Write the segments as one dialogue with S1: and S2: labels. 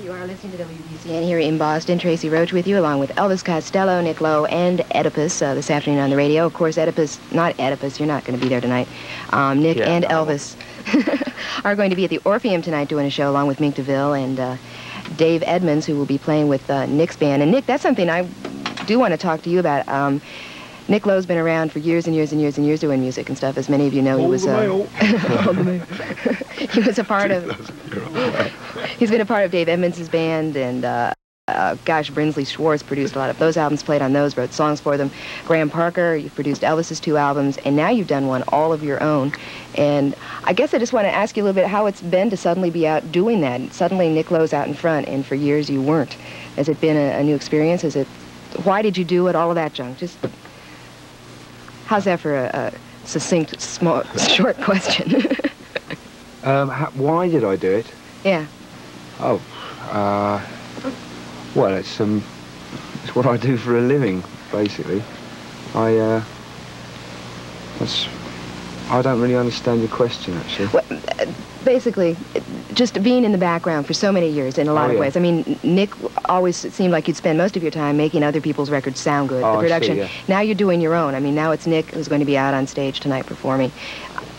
S1: You are listening to WBCN here in Boston. Tracy Roach with you, along with Elvis Costello, Nick Lowe, and Oedipus uh, this afternoon on the radio. Of course, Oedipus, not Oedipus, you're not going to be there tonight. Um, Nick
S2: Yeah,
S1: and
S2: no.
S1: Elvis are going to be at the Orpheum tonight doing a show along with Mink DeVille and uh, Dave Edmunds, who will be playing with uh, Nick's band. And Nick, that's something I do want to talk to you about. Um, Nick Lowe's been around for years and years and years and years doing music and stuff. As many of you know, he was uh,
S3: mail.
S1: all the mail. he was a part of. He's been a part of Dave Edmunds' band, and uh, uh, gosh, Brinsley Schwarz produced a lot of those albums, played on those, wrote songs for them. Graham Parker, you've produced Elvis's two albums, and now you've done one all of your own. And I guess I just want to ask you a little bit how it's been to suddenly be out doing that. Suddenly Nick Lowe's out in front, and for years you weren't. Has it been a, a new experience? Is it? Why did you do it? All of that junk. Just how's that for a, a succinct, small, short question?
S3: Um, ha- why did I do it?
S1: yeah.
S3: Oh, uh, well, it's um, it's what I do for a living, basically. I uh, that's. I don't really understand your question, actually.
S1: Well, basically, just being in the background for so many years in a lot
S3: Oh,
S1: of
S3: yeah.
S1: ways. I mean, Nick always seemed like you'd spend most of your time making other people's records sound good,
S3: Oh,
S1: the
S3: see,
S1: production.
S3: yeah.
S1: Now you're doing your own. I mean, now it's Nick who's going to be out on stage tonight performing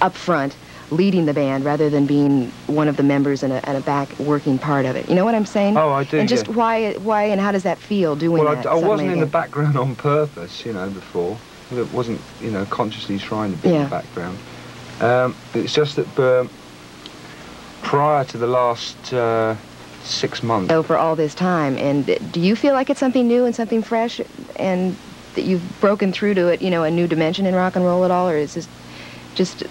S1: up front, leading the band rather than being one of the members and a, and a back working part of it. You know what I'm saying?
S3: Oh, I do.
S1: and just
S3: yeah.
S1: why, why, and how does that feel doing
S3: Well, I,
S1: that?
S3: I
S1: suddenly
S3: wasn't in the background on purpose, you know, before. It wasn't, you know, consciously trying to be in the background. Um, it's just that um, prior to the last uh, six months,
S1: So for all this time, and do you feel like it's something new and something fresh, and that you've broken through to it, you know, a new dimension in rock and roll at all, or is this just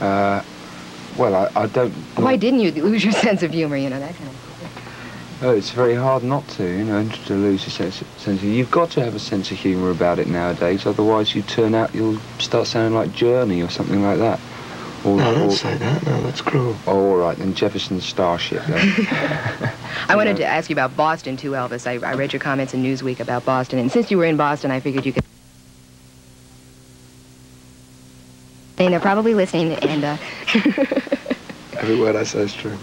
S3: uh, well, I, I don't.
S1: why didn't you lose your sense of humor? You know that kind of. thing?
S3: Oh, it's very hard not to, you know, to lose a sense of, sense of You've got to have a sense of humour about it nowadays, otherwise you turn out, you'll start sounding like Journey or something like that. Or,
S2: No, don't
S3: or-
S2: say that. No, that's cruel.
S3: oh, all right, then Jefferson's Starship, then.
S1: I wanted to ask you about Boston too, Elvis. I, I read your comments in Newsweek about Boston, and since you were in Boston, I figured you could. And they're probably listening, and uh,
S2: Every word I say is true.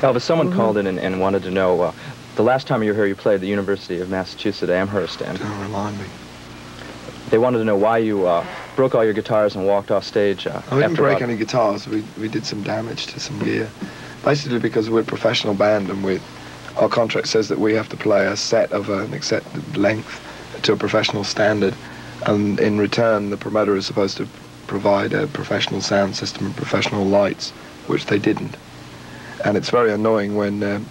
S4: Elvis, someone
S1: Mm-hmm.
S4: called in and, and wanted to know, uh, the last time you were here, you played at the University of Massachusetts Amherst, and
S2: Don't remind me.
S4: they wanted to know why you uh, broke all your guitars and walked off stage uh,
S2: I didn't
S4: after
S2: break
S4: about-
S2: any guitars. We, we did some damage to some gear. Basically because we're a professional band and we, our contract says that we have to play a set of an accepted length to a professional standard. And in return, the promoter is supposed to provide a professional sound system and professional lights, which they didn't. And it's very annoying when um,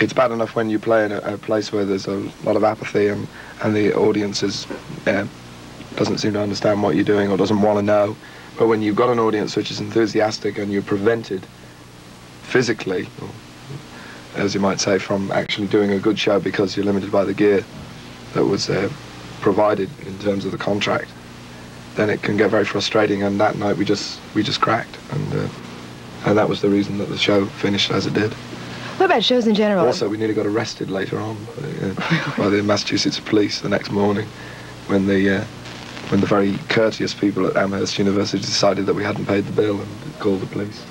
S2: it's bad enough when you play in a, a place where there's a lot of apathy and, and the audience is, uh, doesn't seem to understand what you're doing or doesn't want to know. But when you've got an audience which is enthusiastic and you're prevented physically, or, as you might say, from actually doing a good show because you're limited by the gear that was uh, provided in terms of the contract, then it can get very frustrating. And that night we just we just cracked, and uh, and that was the reason that the show finished as it did.
S1: what about shows in general?
S2: Also, we nearly got arrested later on uh, by the Massachusetts police the next morning when the uh, when the very courteous people at Amherst University decided that we hadn't paid the bill and called the police.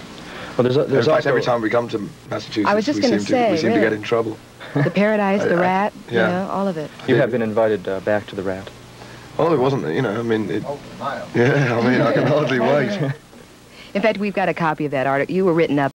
S4: Well, there's, a,
S2: In
S4: there's
S2: fact,
S4: also
S2: every time we come to Massachusetts,
S1: I was just
S2: we, seem
S1: say,
S2: to, we seem to get in trouble.
S1: the Paradise, the
S2: I- I-
S1: Rat, you
S2: yeah.
S1: know, all of it.
S4: you have been invited uh, back to the Rat.
S2: Oh, it wasn't, you know, I mean, it, oh, yeah, I mean, I can hardly wait.
S1: In fact, we've got a copy of that article. You were written up.